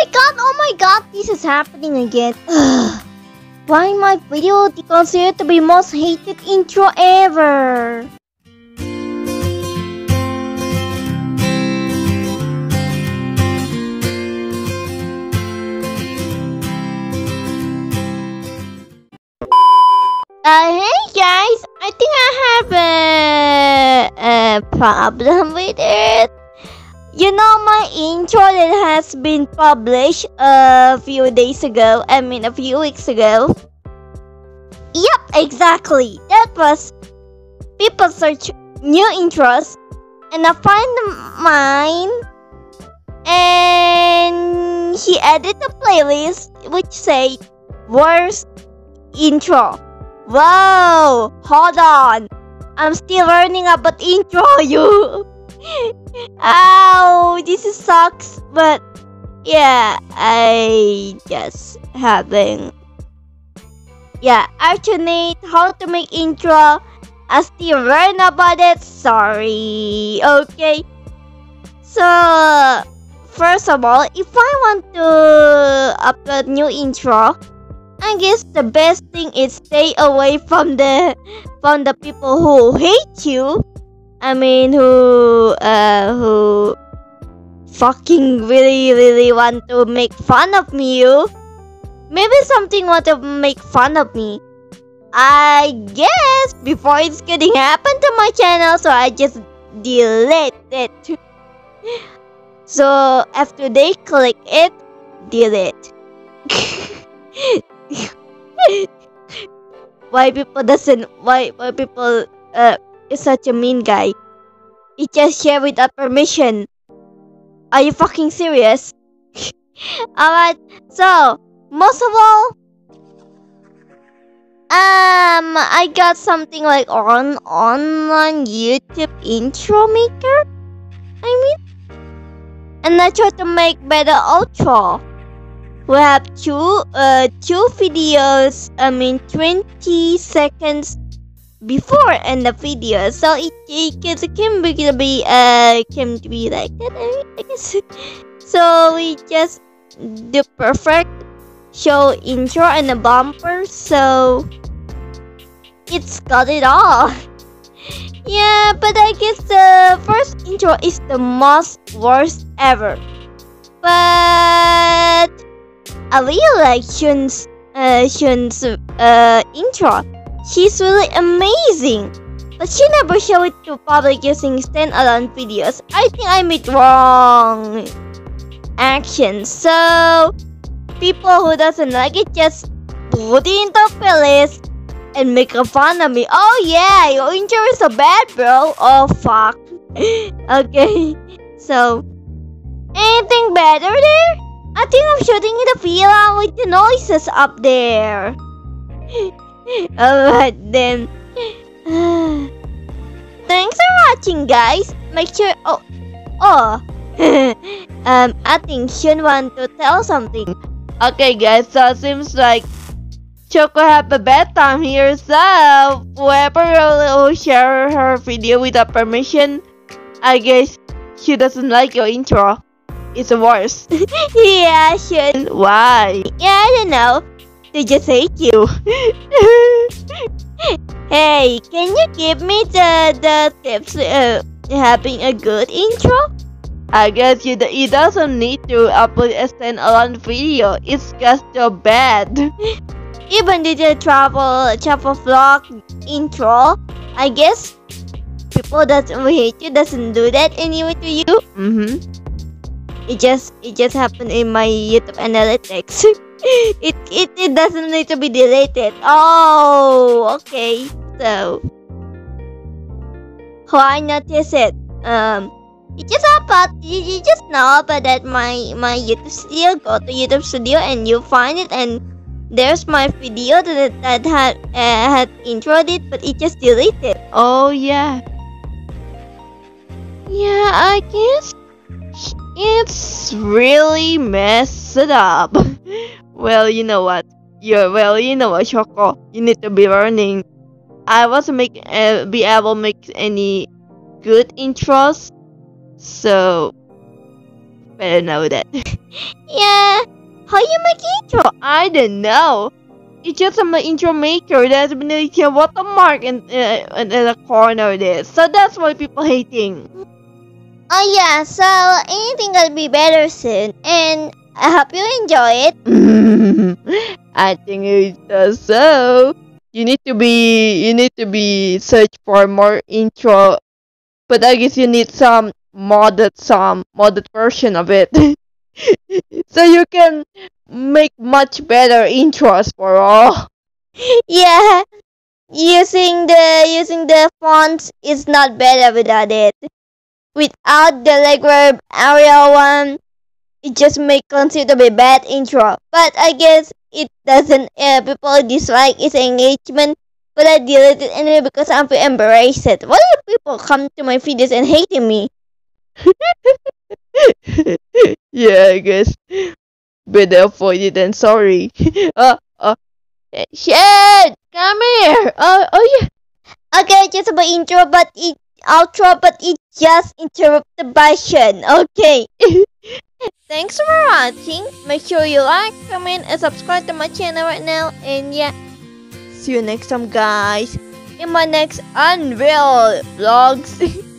my god, oh my god, this is happening again. Ugh. Why my video considered to be most hated intro ever? Uh, hey guys, I think I have a, a problem with it. You know my intro that has been published a few days ago, I mean a few weeks ago. Yep, exactly. That was people search new intros and I find mine and he added a playlist which say worst intro. Wow! Hold on! I'm still learning about intro, you! Ow! This sucks, but yeah, I just having yeah, alternate how to make intro. I still learn about it. Sorry. Okay. So first of all, if I want to upload new intro, I guess the best thing is stay away from the from the people who hate you. I mean who uh who fucking really really want to make fun of me you. Maybe something want to make fun of me. I guess before it's getting happen to my channel so I just delete it. So after they click it, delete. why people doesn't why why people uh is such a mean guy. He just share without permission. Are you fucking serious? Alright so most of all um i got something like on online youtube intro maker i mean? And i try to make better outro. We have two uh two videos i mean 20 seconds before in the video so it, it, can be to be uh can be like that I, guess so we just the perfect show intro and a bumper so it's got it all. Yeah but i guess the first intro is the most worst ever. But I really like Shun's uh, Shun's uh, intro. She's really amazing. But she never showed it to public using standalone videos. I think I made wrong action. So people who doesn't like it just put it in the playlist and make a fun of me. Oh yeah, your intro is so bad, bro. Oh fuck. okay, so anything better there? I think I'm shooting in the villa with the noises up there. Alright then. Thanks for watching guys. Make sure oh oh um I think Shun want to tell something. Okay guys, so it seems like Shoko have a bad time here, so whoever will share her video without permission, I guess she doesn't like your intro. It's worse. yeah, Shun. Why? Yeah, I don't know. They just hate you. hey, can you give me the the tips uh, having a good intro? I guess you it doesn't need to upload a standalone video. It's just so bad. Even did the travel travel vlog intro, I guess people that hate you doesn't do that anyway to you. Mm-hmm. It just it just happened in my YouTube analytics. it, it it doesn't need to be deleted. Oh, okay. So, how I notice it? Um, you just about you, you just know about that my my YouTube studio. Go to YouTube studio and you find it, and there's my video that that had uh, had introed it, but it just deleted. Oh yeah. Yeah, I guess it's really messed up. well, you know what? You well, you know what, Shoko. You need to be learning. I wasn't make uh, be able to make any good intros, so better know that. Yeah. How you make intro? I don't know. It's just an intro maker. that's been a watermark in, uh, in the corner there. So that's why people hating. Oh yeah, so anything will be better soon. And I hope you enjoy it. I think it does uh, so. You need to be you need to be search for more intro, but I guess you need some modded some modded version of it, so you can make much better intros for all. Yeah. Using the using the fonts is not better without it. Without the legwork area one, it just make consider to be bad intro. But I guess it doesn't uh, people dislike its engagement. But I delete it anyway because I feel it. Why do people come to my videos and hating me? yeah, I guess better avoid it than sorry. uh, uh, shit, come here. Uh, oh yeah. Okay, just about intro, but it outro, but it just interrupted by Shen. Okay. Thanks for watching. Make sure you like, comment, and subscribe to my channel right now. And yeah, see you next time, guys. In my next Unreal vlogs.